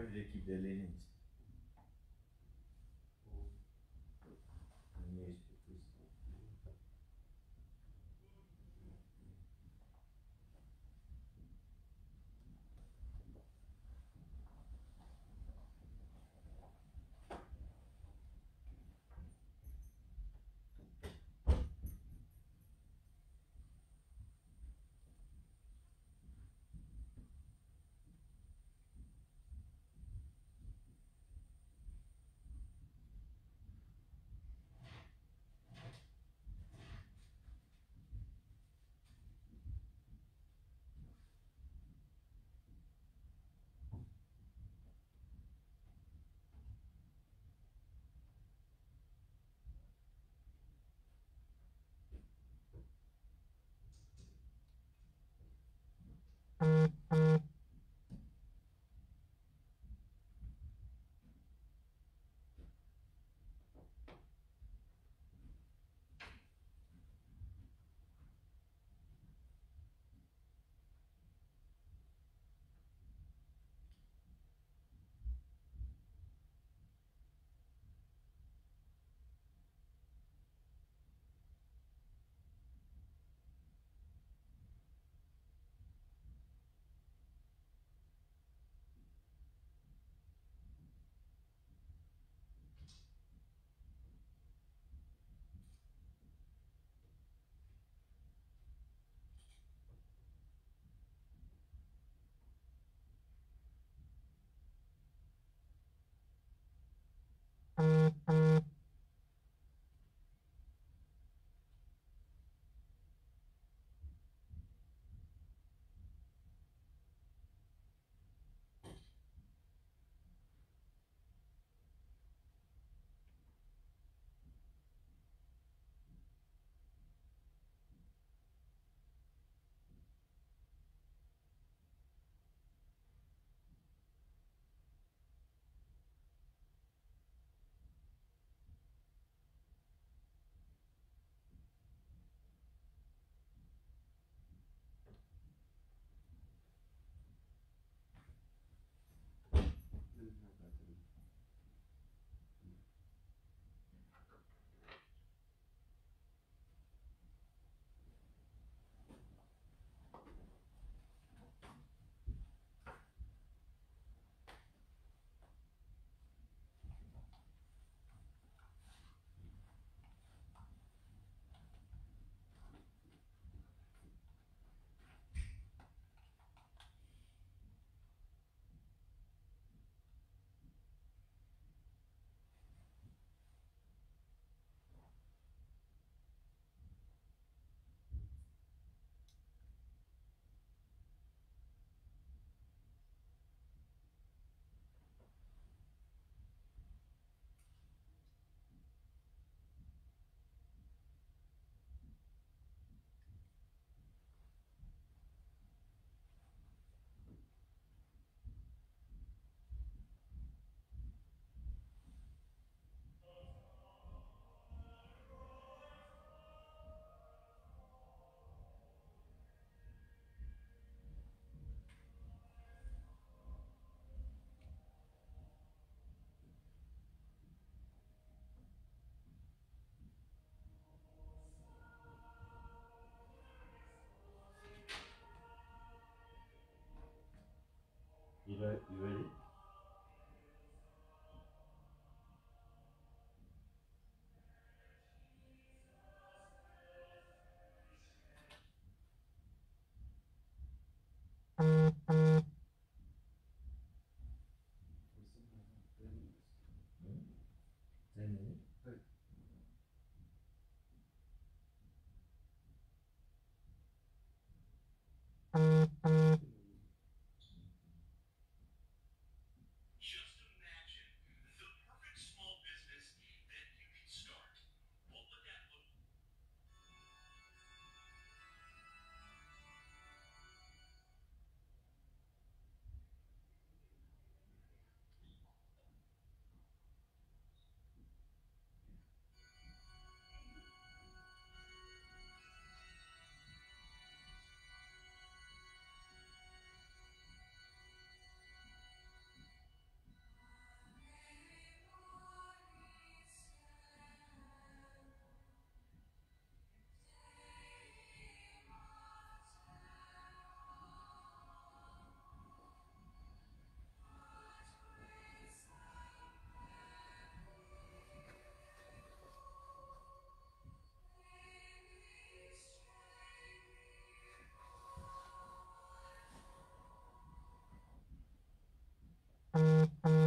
Vai ver aqui, beleza, gente. Christ. Thank you. You ready? Ten Guru.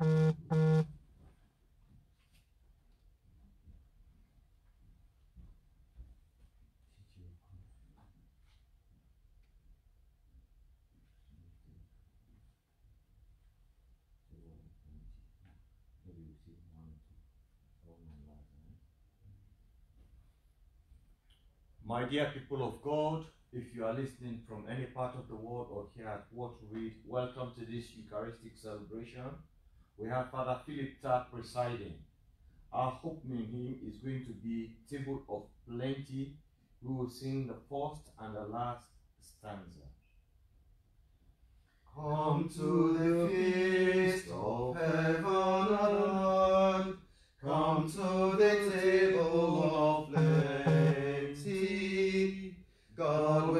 My dear people of God, if you are listening from any part of the world or here at Walter Reed, welcome to this Eucharistic celebration. We have Father Philip Tah presiding. Our opening hymn is going to be Table of Plenty. We will sing the first and the last stanza. Come to the feast of heaven and earth. Come to the table of plenty. God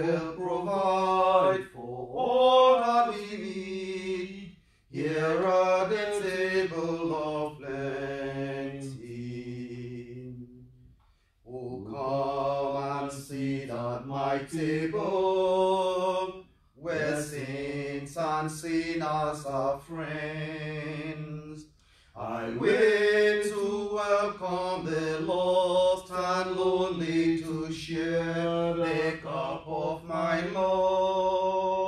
table, where saints and sinners are friends. I wait to welcome the lost and lonely to share the cup of my love.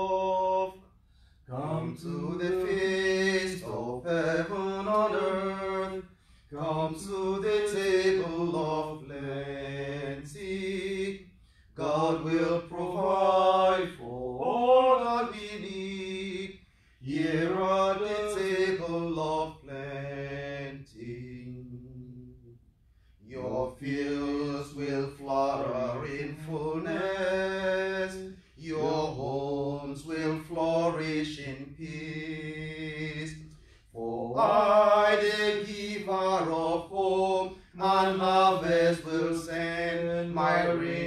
Come to the feast of heaven on earth. Come to the table God will provide for all that we need. Here at the table of plenty. Your fields will flower in fullness. Your homes will flourish in peace. For I, the giver of hope and harvest, will send my rain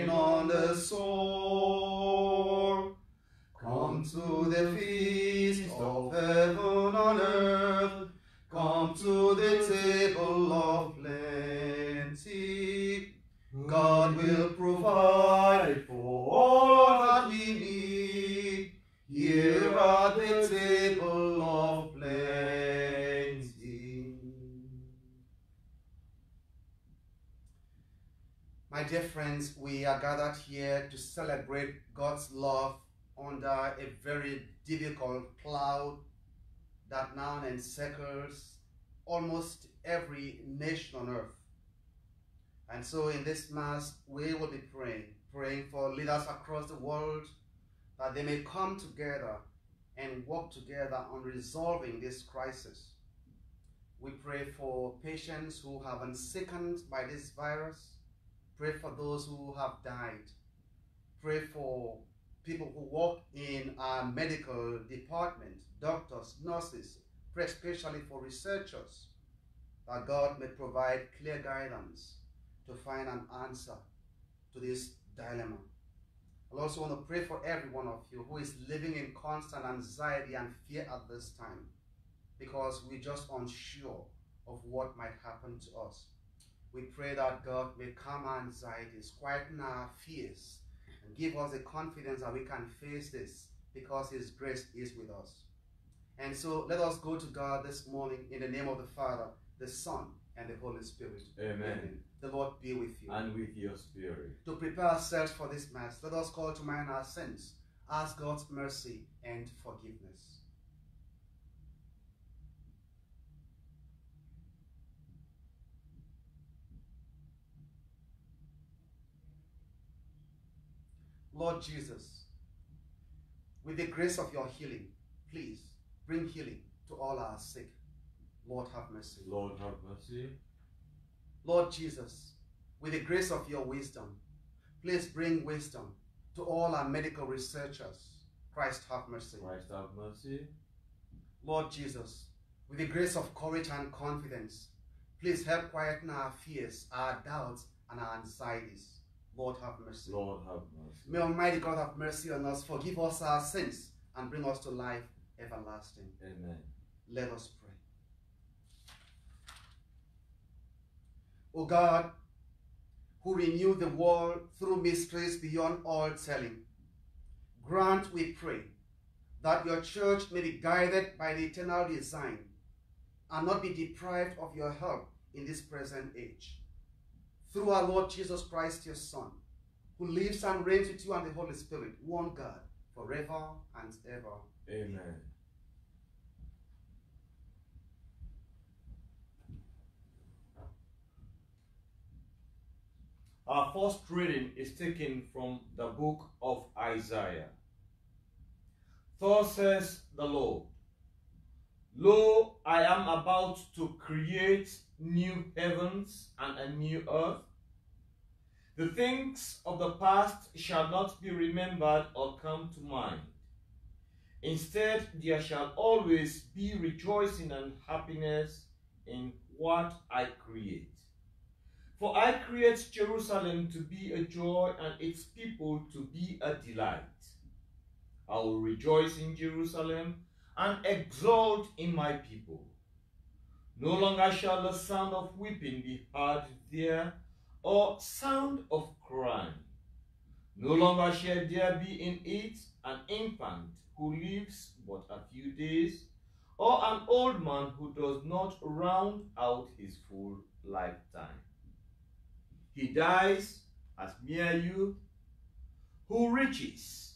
friends, we are gathered here to celebrate God's love under a very difficult cloud that now encircles almost every nation on earth. And so in this Mass, we will be praying, praying for leaders across the world that they may come together and work together on resolving this crisis. We pray for patients who have been sickened by this virus. Pray for those who have died. Pray for people who work in our medical department, doctors, nurses. Pray especially for researchers that God may provide clear guidance to find an answer to this dilemma. I also want to pray for every one of you who is living in constant anxiety and fear at this time because we're just unsure of what might happen to us. We pray that God may calm our anxieties, quieten our fears, and give us the confidence that we can face this because His grace is with us. And so let us go to God this morning in the name of the Father, the Son, and the Holy Spirit. Amen. The Lord be with you. And with your spirit. To prepare ourselves for this Mass, let us call to mind our sins, ask God's mercy and forgiveness. Lord Jesus, with the grace of your healing, please bring healing to all our sick. Lord, have mercy. Lord, have mercy. Lord Jesus, with the grace of your wisdom, please bring wisdom to all our medical researchers. Christ, have mercy. Christ, have mercy. Lord Jesus, with the grace of courage and confidence, please help quieten our fears, our doubts, and our anxieties. Lord, have mercy. Lord, have mercy. May Almighty God have mercy on us, forgive us our sins, and bring us to life everlasting. Amen. Let us pray. O God, who renew the world through mysteries beyond all telling, grant, we pray, that your church may be guided by the eternal design and not be deprived of your help in this present age. Through our Lord Jesus Christ, your Son, who lives and reigns with you and the Holy Spirit, one God, forever and ever. Amen. Our first reading is taken from the book of Isaiah. Thus says the Lord, Lo, I am about to create new heavens and a new earth. The things of the past shall not be remembered or come to mind. Instead, there shall always be rejoicing and happiness in what I create. For I create Jerusalem to be a joy and its people to be a delight. I will rejoice in Jerusalem and exult in my people. No longer shall the sound of weeping be heard there, or sound of crying. No longer shall there be in it an infant who lives but a few days, or an old man who does not round out his full lifetime. He dies as mere youth, who reaches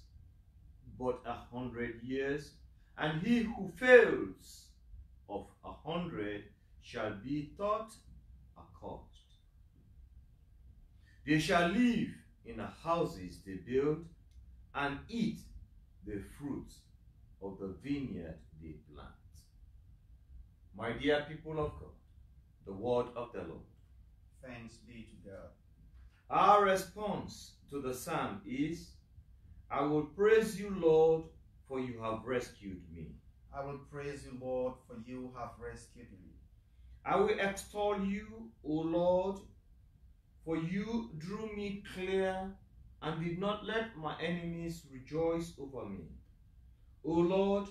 but a hundred years, and he who fails of a hundred shall be thought accursed. They shall live in the houses they build and eat the fruits of the vineyard they plant. My dear people of God, the word of the Lord. Thanks be to God. Our response to the psalm is, I will praise you, Lord, for you have rescued me. I will praise you, Lord, for you have rescued me. I will extol you, O Lord, for you drew me clear and did not let my enemies rejoice over me. O Lord,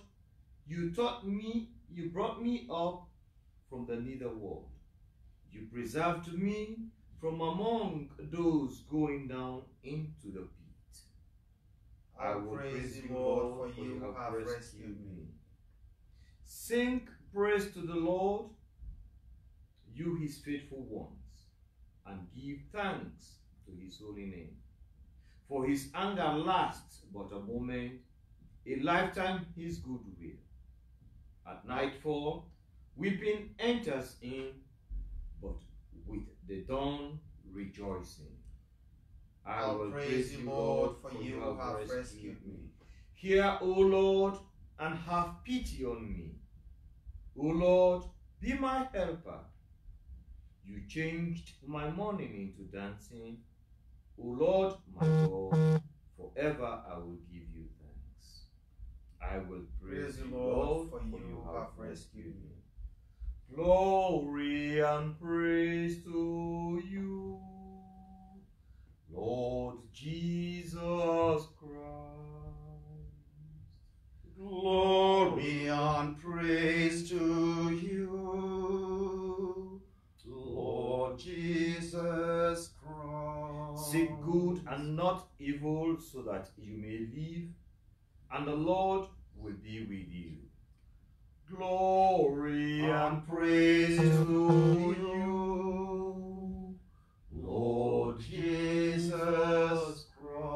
you taught me, you brought me up from the nether world. You preserved me from among those going down into the pit. I will praise you, Lord, for you have rescued me. Sing praise to the Lord, you his faithful ones, and give thanks to his holy name. For his anger lasts but a moment, a lifetime his goodwill. At nightfall, weeping enters in, but with the dawn rejoicing. I I'll will praise you, Lord, for you have rescued me. Hear, O Lord, and have pity on me. O Lord, be my helper. You changed my mourning into dancing. O Lord, my God, forever I will give you thanks. I will praise, Praise you, you, Lord, Lord, for you have rescued me. Glory and praise to you, Lord Jesus Christ, glory and praise to you, Lord Jesus Christ. Seek good and not evil so that you may live, and the Lord will be with you. Glory and praise to you, Lord Jesus Christ.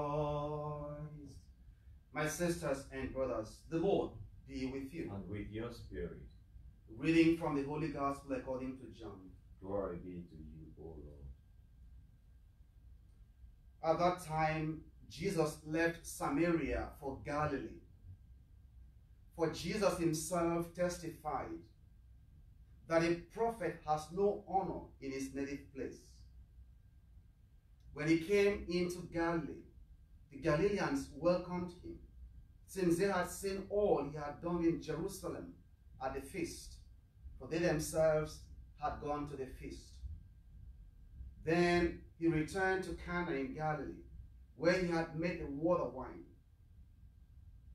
My sisters and brothers, the Lord be with you. and with your spirit. Reading from the Holy Gospel according to John. Glory be to you, O Lord. At that time, Jesus left Samaria for Galilee. For Jesus himself testified that a prophet has no honor in his native place. When he came into Galilee, the Galileans welcomed him, since they had seen all he had done in Jerusalem at the feast, for they themselves had gone to the feast. Then he returned to Cana in Galilee, where he had made the water wine.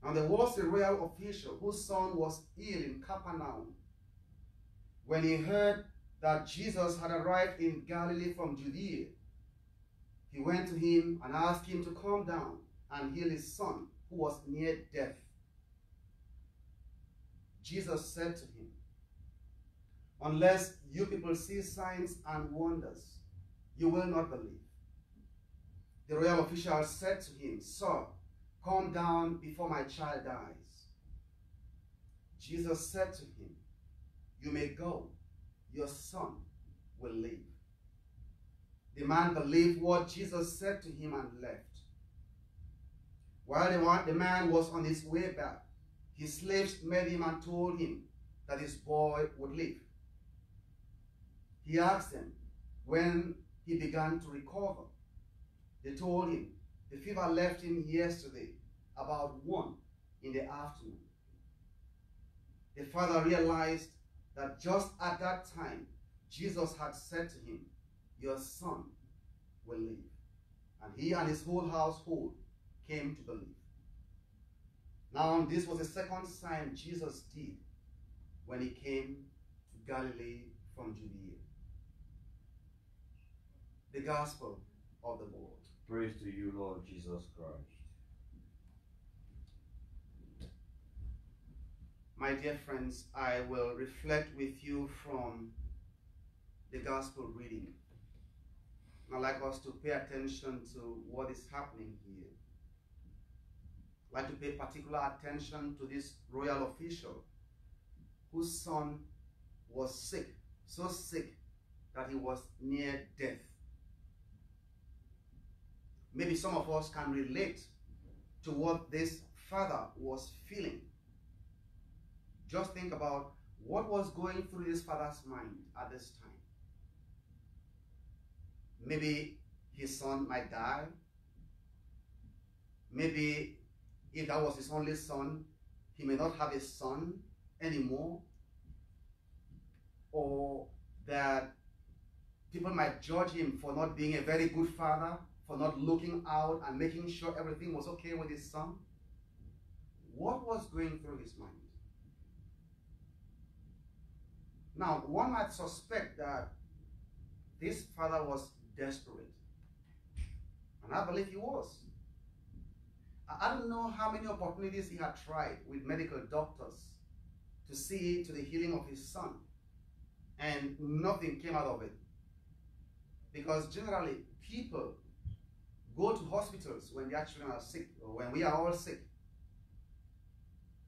And there was a royal official whose son was ill in Capernaum. When he heard that Jesus had arrived in Galilee from Judea, he went to him and asked him to come down and heal his son, who was near death. Jesus said to him, Unless you people see signs and wonders, you will not believe. The royal official said to him, Sir, come down before my child dies. Jesus said to him, You may go, your son will live. The man believed what Jesus said to him and left. While the, man was on his way back, his slaves met him and told him that his boy would live. He asked them when he began to recover. They told him the fever left him yesterday about one in the afternoon. The father realized that just at that time, Jesus had said to him, Your son will live. And he and his whole household came to believe. Now, this was the second sign Jesus did when he came to Galilee from Judea. The Gospel of the Lord. Praise to you, Lord Jesus Christ. My dear friends, I will reflect with you from the Gospel reading. I'd like us to pay attention to what is happening here. I'd like to pay particular attention to this royal official whose son was sick, so sick that he was near death. Maybe some of us can relate to what this father was feeling. Just think about what was going through this father's mind at this time. Maybe his son might die. Maybe if that was his only son, he may not have a son anymore. Or that people might judge him for not being a very good father, for not looking out and making sure everything was okay with his son. What was going through his mind? Now, one might suspect that this father was desperate. And I believe he was. I don't know how many opportunities he had tried with medical doctors to see to the healing of his son. And nothing came out of it. Because generally, people go to hospitals when their children are sick, or when we are all sick.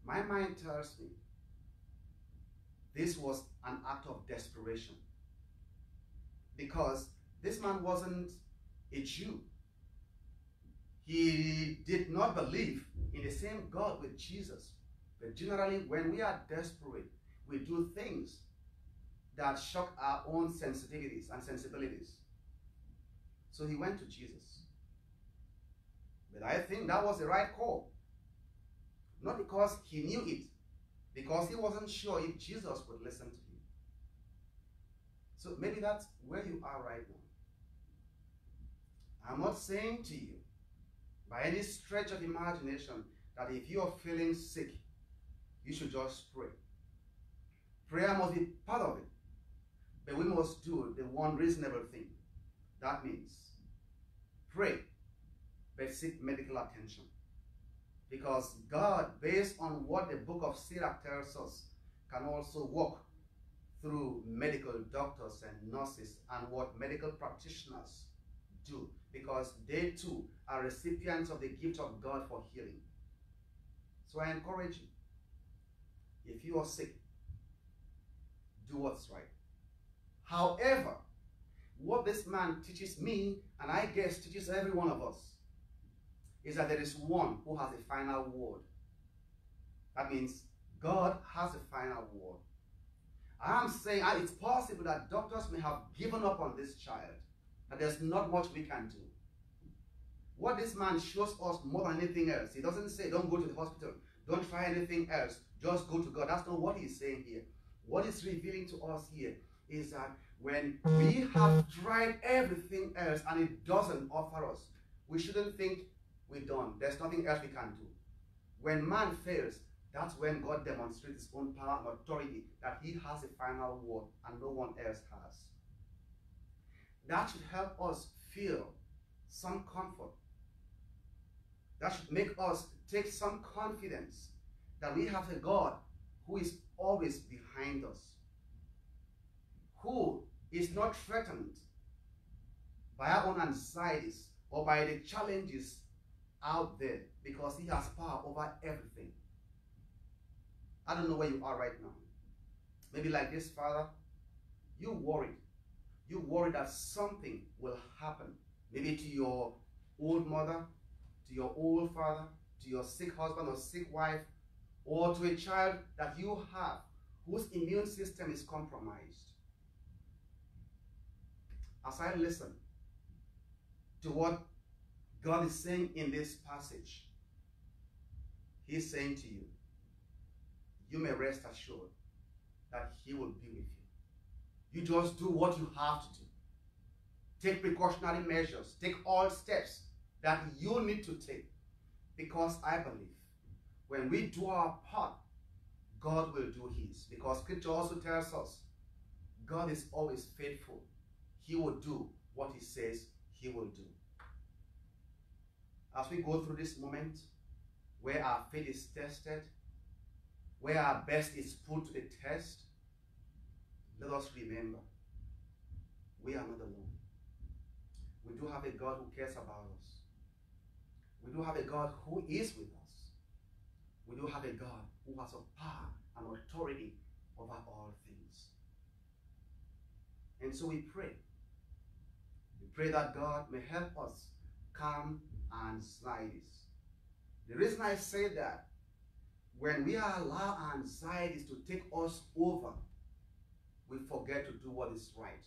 My mind tells me this was an act of desperation. Because this man wasn't a Jew. He did not believe in the same God with Jesus. But generally, when we are desperate, we do things that shock our own sensitivities and sensibilities. So he went to Jesus. But I think that was the right call. Not because he knew it, because he wasn't sure if Jesus would listen to him. So maybe that's where you are right now. I'm not saying to you, by any stretch of imagination, that if you are feeling sick, you should just pray. Prayer must be part of it. But we must do the one reasonable thing. That means pray but seek medical attention. Because God, based on what the book of Sirach tells us, can also work through medical doctors and nurses and what medical practitioners do. Because they too are recipients of the gift of God for healing. So I encourage you, if you are sick, do what's right. However, what this man teaches me, and I guess teaches every one of us, is that there is one who has a final word. That means God has a final word. I'm saying uh, it's possible that doctors may have given up on this child, that there's not much we can do. What this man shows us more than anything else, he doesn't say, don't go to the hospital, don't try anything else, just go to God. That's not what he's saying here. What he's revealing to us here is that when we have tried everything else and it doesn't offer us, we shouldn't think we're done. There's nothing else we can do. When man fails, that's when God demonstrates his own power and authority that he has a final word and no one else has. That should help us feel some comfort. That should make us take some confidence that we have a God who is always behind us, who is not threatened by our own anxieties or by the challenges out there because he has power over everything. I don't know where you are right now. Maybe like this, Father, you worried. You worry that something will happen. Maybe to your old mother, to your old father, to your sick husband or sick wife, or to a child that you have whose immune system is compromised. As I listen to what God is saying in this passage, He's saying to you, you may rest assured that He will be with you. You just do what you have to do. Take precautionary measures. Take all steps that you need to take. Because I believe when we do our part, God will do His. Because Scripture also tells us God is always faithful. He will do what He says He will do. As we go through this moment where our faith is tested, where our best is put to the test, let us remember we are not alone. We do have a God who cares about us. We do have a God who is with us. We do have a God who has a power and authority over all things. And so we pray. We pray that God may help us calm anxieties. The reason I say that when we allow anxieties to take us over, we forget to do what is right.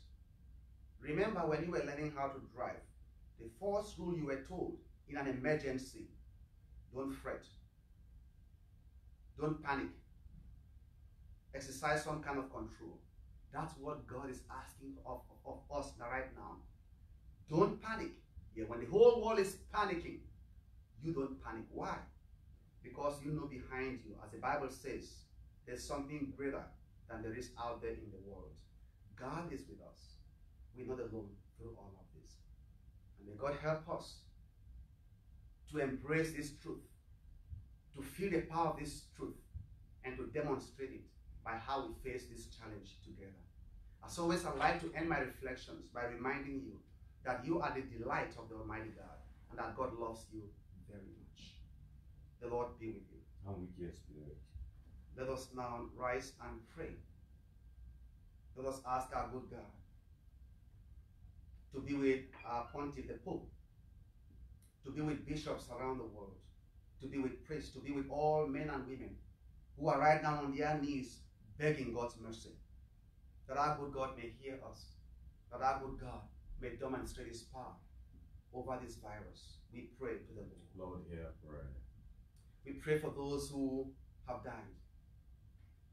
Remember when you were learning how to drive, the first rule you were told in an emergency don't fret, don't panic, exercise some kind of control. That's what God is asking of, of, us right now. Don't panic. Yeah, when the whole world is panicking, you don't panic. Why? because you know behind you, as the Bible says, there's something greater than there is out there in the world. God is with us. We're not alone through all of this. And may God help us to embrace this truth, to feel the power of this truth, and to demonstrate it by how we face this challenge together. As always, I'd like to end my reflections by reminding you that you are the delight of the Almighty God and that God loves you very much. The Lord be with you. And with your spirit. Let us now rise and pray. Let us ask our good God to be with our pontiff, the Pope, to be with bishops around the world, to be with priests, to be with all men and women who are right now on their knees begging God's mercy. That our good God may hear us, that our good God may demonstrate his power over this virus. We pray to the Lord. Lord, hear prayer. We pray for those who have died.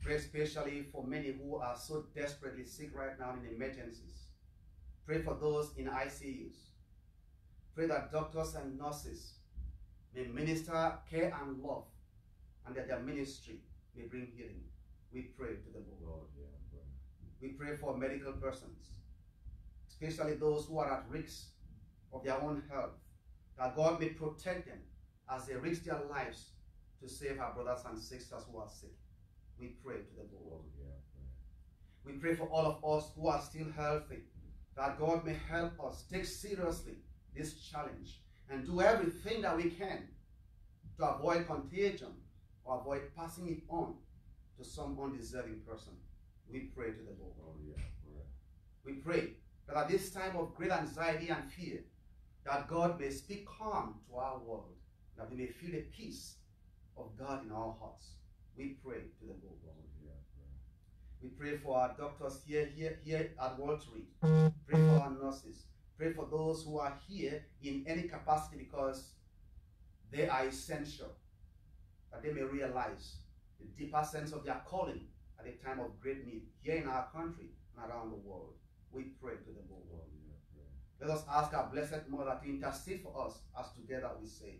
Pray especially for many who are so desperately sick right now in emergencies. Pray for those in ICUs. Pray that doctors and nurses may minister care and love and that their ministry may bring healing. We pray to the Lord. Prayer. We pray for medical persons, especially those who are at risk of their own health, that God may protect them as they risk their lives to save our brothers and sisters who are sick. We pray to the Lord. We pray for all of us who are still healthy, that God may help us take seriously this challenge and do everything that we can to avoid contagion or avoid passing it on to some undeserving person. We pray to the Lord. Oh, we pray that at this time of great anxiety and fear, that God may speak calm to our world, that we may feel the peace of God in our hearts. We pray to the Lord. We pray for our doctors here, here, here at Walter Reed. Pray for our nurses. Pray for those who are here in any capacity because they are essential. That they may realize the deeper sense of their calling at a time of great need here in our country and around the world. We pray to the Lord. Let us ask our Blessed Mother to intercede for us as together we say,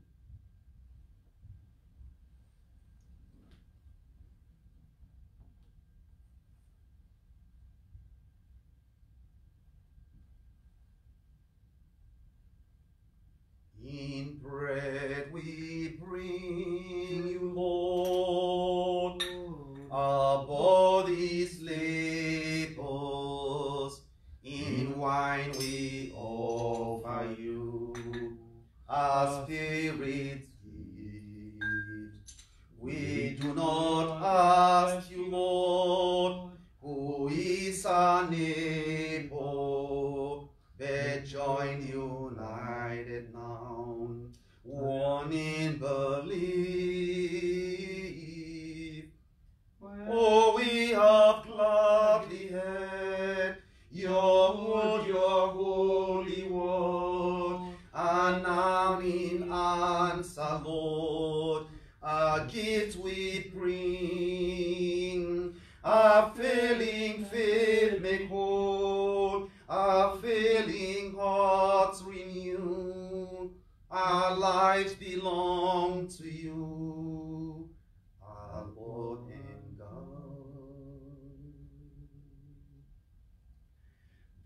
Answer, Lord, our gift we bring. Our failing faith make whole, our failing hearts renew. Our lives belong to you,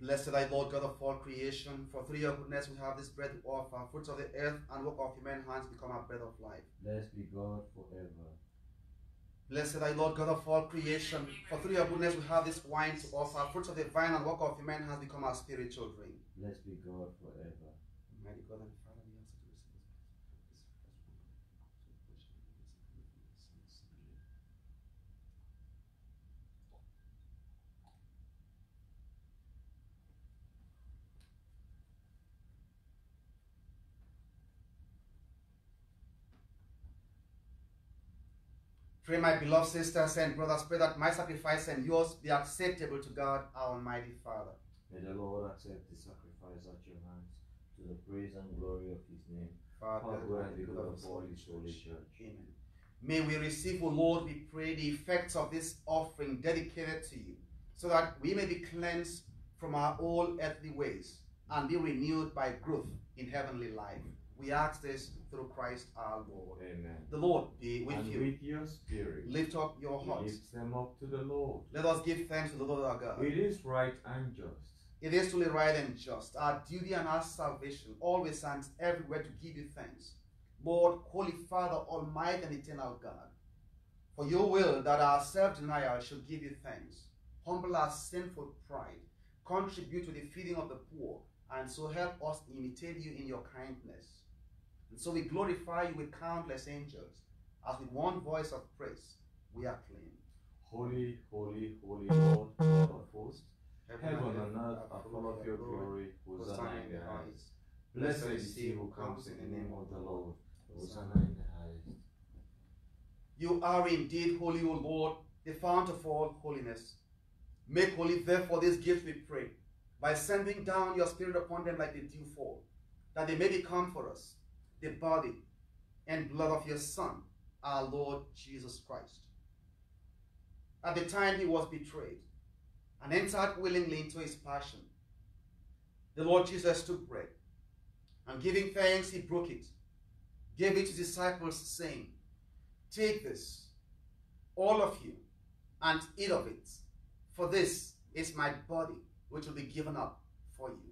Blessed thy Lord God of all creation, for through your goodness we have this bread to offer, fruits of the earth and work of human hands become our bread of life. Blessed be God forever. Blessed thy Lord God of all creation, for through your goodness we have this wine to offer, fruits of the vine and work of human hands become our spiritual drink. Blessed be God forever. Almighty God and Father, we ask you to receive this. Pray, my beloved sisters and brothers, pray that my sacrifice and yours be acceptable to God, our Almighty Father. May the Lord accept the sacrifice at your hands to the praise and glory of his name. Father, and the good of all his holy church. Amen. May we receive, O Lord, we pray, the effects of this offering dedicated to you, so that we may be cleansed from our old earthly ways and be renewed by growth in heavenly life. We ask this through Christ our Lord. Amen. The Lord be with and you. with your spirit, Lift up your hearts. lift them up to the Lord. Let us give thanks to the Lord our God. It is right and just. It is truly right and just, our duty and our salvation, always and everywhere to give you thanks. Lord, Holy Father, Almighty and Eternal God, for your will that our self denial should give you thanks, humble our sinful pride, contribute to the feeding of the poor, and so help us imitate you in your kindness. And so we glorify you with countless angels, as with one voice of praise we acclaim. Holy, holy, holy Lord, God of hosts, heaven and earth are full of your glory. Hosanna in the highest. Blessed is he who comes in the name of the Lord. Hosanna in the highest. You are indeed holy, O Lord, the fount of all holiness. Make holy, therefore, these gifts, we pray, by sending down your Spirit upon them like the dew fall, that they may become for us the body and blood of your Son, our Lord Jesus Christ. At the time he was betrayed and entered willingly into his passion, the Lord Jesus took bread, and giving thanks, he broke it, gave it to his disciples, saying, Take this, all of you, and eat of it, for this is my body, which will be given up for you.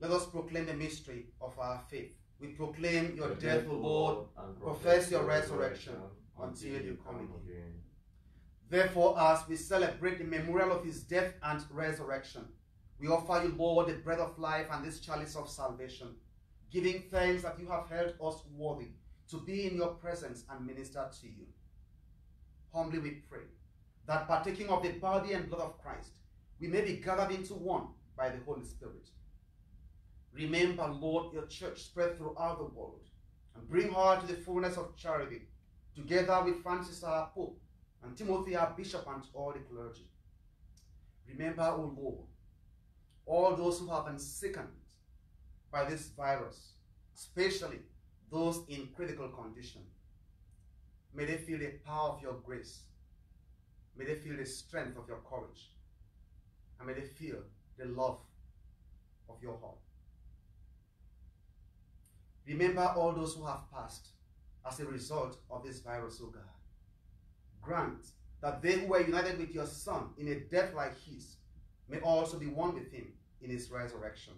Let us proclaim the mystery of our faith. We proclaim your death, O Lord, and profess your resurrection until you come again. Therefore, as we celebrate the memorial of his death and resurrection, we offer you, Lord, the bread of life and this chalice of salvation, giving thanks that you have held us worthy to be in your presence and minister to you. Humbly we pray that partaking of the body and blood of Christ, we may be gathered into one by the Holy Spirit. Remember, Lord, your church spread throughout the world and bring her to the fullness of charity, together with Francis our Pope and Timothy our Bishop and all the clergy. Remember, O Lord, all those who have been sickened by this virus, especially those in critical condition. May they feel the power of your grace. May they feel the strength of your courage. And may they feel the love of your heart. Remember all those who have passed as a result of this virus, O God. Grant that they who were united with your Son in a death like his may also be one with him in his resurrection.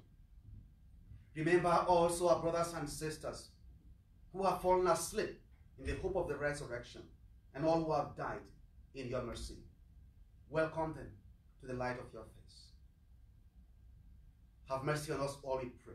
Remember also our brothers and sisters who have fallen asleep in the hope of the resurrection and all who have died in your mercy. Welcome them to the light of your face. Have mercy on us all, we pray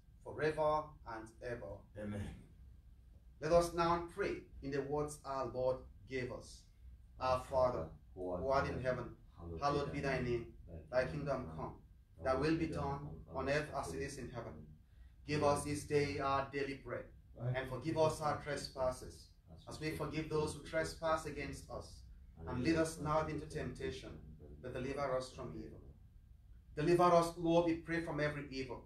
forever and ever. Amen. Let us now pray in the words our Lord gave us. Our Father, who art in heaven, hallowed be thy name. Thy kingdom come. Thy will be done on earth as it is in heaven. Give us this day our daily bread, and forgive us our trespasses, as we forgive those who trespass against us. And lead us not into temptation, but deliver us from evil. Deliver us, Lord, we pray, from every evil.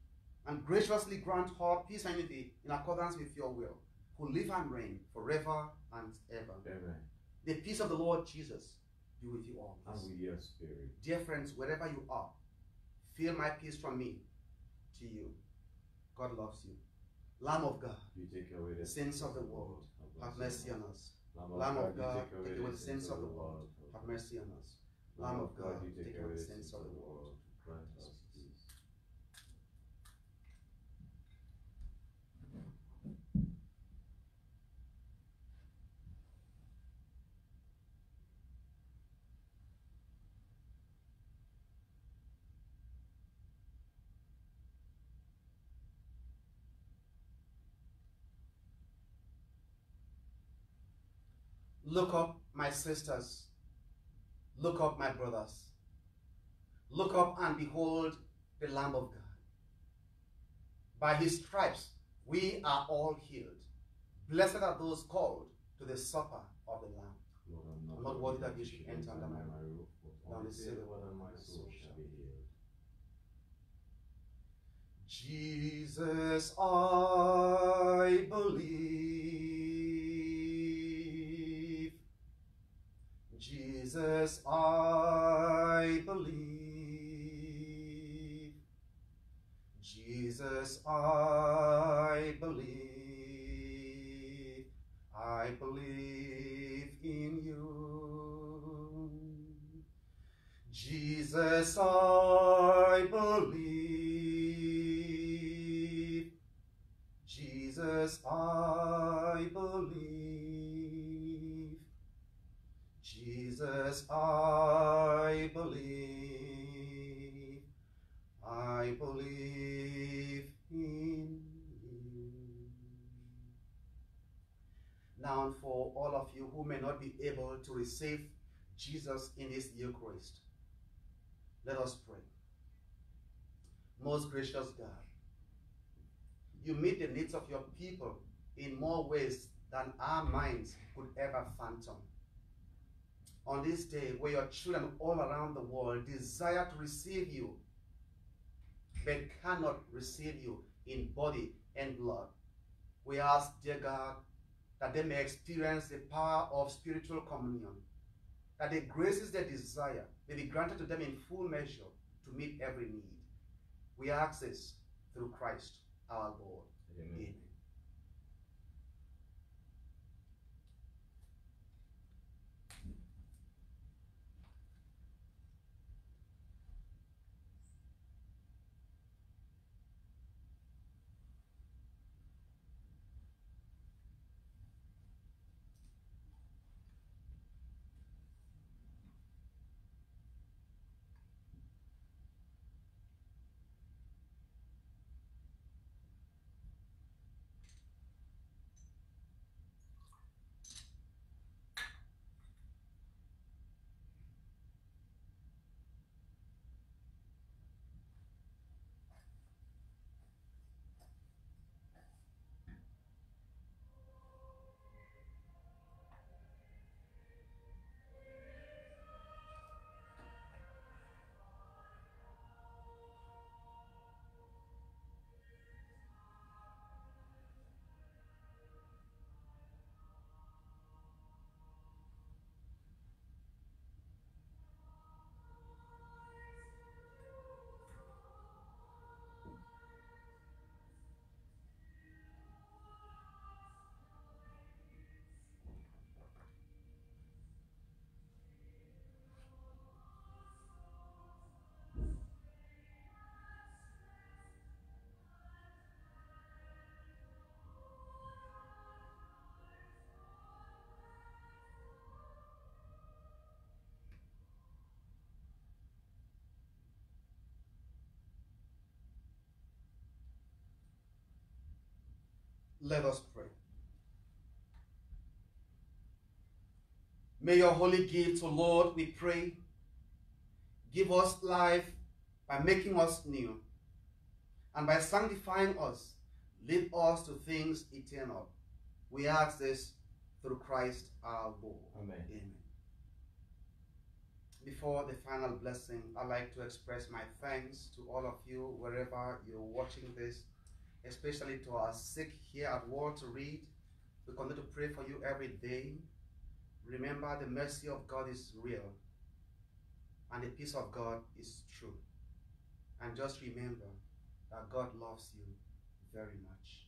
and graciously grant her peace and unity in accordance with your will, who live and reign forever and ever. Amen. The peace of the Lord Jesus be with you all. And with your spirit. Dear friends, wherever you are, feel my peace from me to you. God loves you. Lamb of God, You take away the sins of the world, have mercy on us. Lamb Lamb of God, you take away the sins of the world, have mercy on us. Lamb of God, you take away the sins of the world. Grant us peace. Look up, my sisters. Look up, my brothers. Look up and behold the Lamb of God. By his stripes, we are all healed. Blessed are those called to the supper of the Lamb. Lord, I'm I'm not worthy that you should enter under under my roof, but only say the word and my soul shall be healed. Jesus, I believe. Jesus, I believe. Jesus, I believe. I believe in you. Jesus, I believe. Jesus, I believe. Jesus, I believe. I believe in you. Now, for all of you who may not be able to receive Jesus in this Eucharist, let us pray. Most gracious God, you meet the needs of your people in more ways than our minds could ever fathom. On this day, where your children all around the world desire to receive you, but cannot receive you in body and blood, we ask, dear God, that they may experience the power of spiritual communion, that the graces they desire may be granted to them in full measure to meet every need. We ask this through Christ our Lord. Amen. Amen. Let us pray. May your holy gift, O Lord, we pray, give us life by making us new, and by sanctifying us, lead us to things eternal. We ask this through Christ our Lord. Amen. Amen. Before the final blessing, I'd like to express my thanks to all of you wherever you're watching this, especially to our sick here at Walter Reed. We continue to pray for you every day. Remember, the mercy of God is real, and the peace of God is true. And just remember that God loves you very much.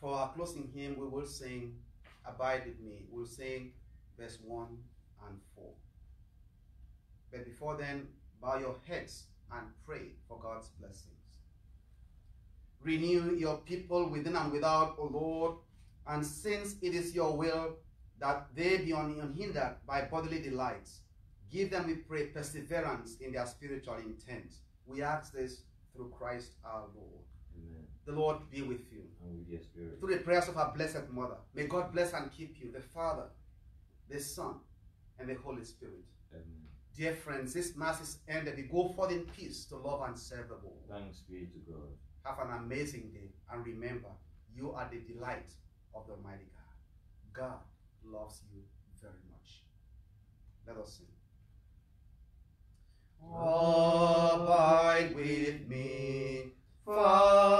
For our closing hymn, we will sing Abide with Me. We'll sing verse 1 and 4. But before then, bow your heads and pray for God's blessings. Renew your people within and without, O Lord, and since it is your will that they be unhindered by bodily delights, give them, we pray, perseverance in their spiritual intent. We ask this through Christ our Lord. Amen. The Lord be with you And with your spirit. through the prayers of our blessed mother. May God bless and keep you, the Father, the Son, and the Holy Spirit. Amen. Dear friends, this mass is ended. We go forth in peace to love and serve the Lord. Thanks be to God. Have an amazing day. And remember, you are the delight of the Almighty God. God loves you very much. Let us sing. Abide with me, fast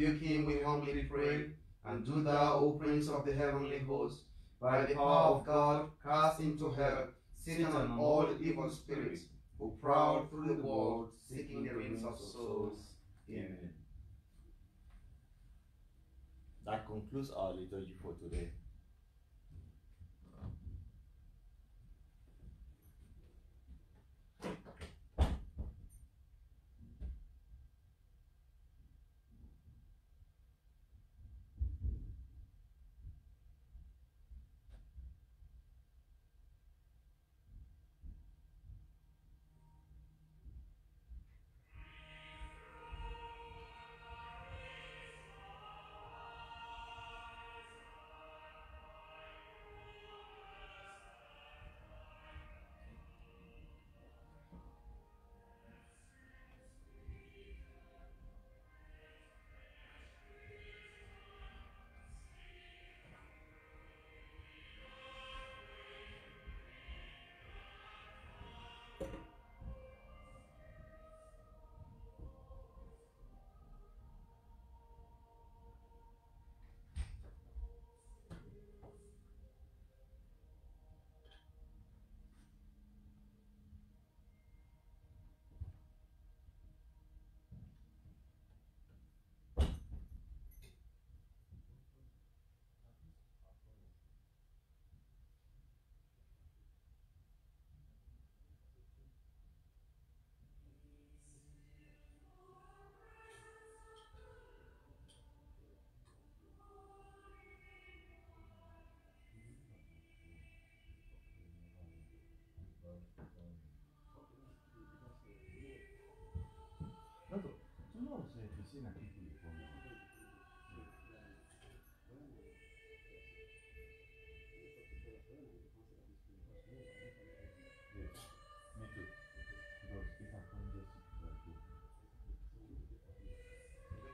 rebuke him, we humbly pray. And do thou, O Prince of the heavenly host, by the power of God, cast into hell Satan and all evil spirits who prowl through the world, seeking the ruins of souls. Amen. That concludes our liturgy for today.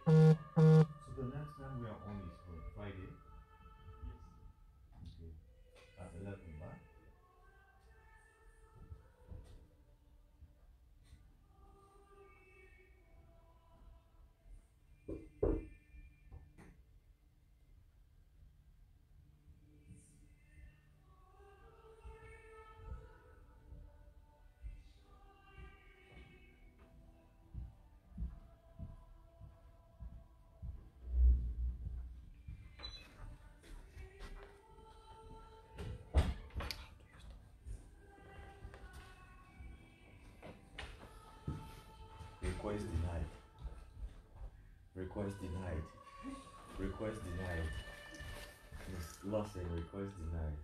Mm-hmm. Request denied. Request denied. Lost and request denied.